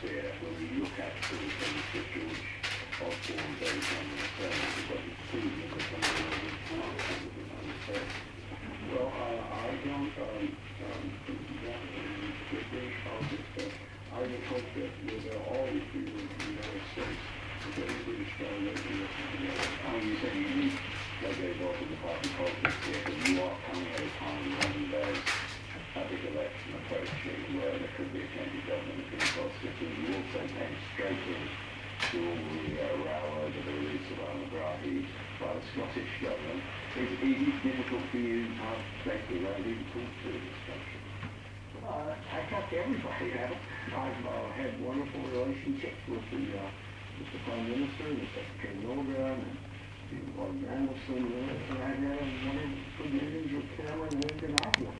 clear when we look at sort of things that George Osborne on and says, but it's proven that some of the others can't kind of. Well, uh, I don't, um, um, that, um, the British politics, but I would hope that there will always be in the United States, if any British delegation listen together. I mean, you say you need Lego off in the party politics but you are coming at a time when there's a big election approaching where there could be a change of government in Glasgow City. You in to the the release of by the Scottish government. Is, is it difficult for you to? Uh, I talk to everybody. I've, uh, had wonderful relationships with the, uh, with the Prime Minister, and Secretary Miliband, and Lord Mandelson, and I've had wonderful meetings with Cameron, Lincoln, Osborne.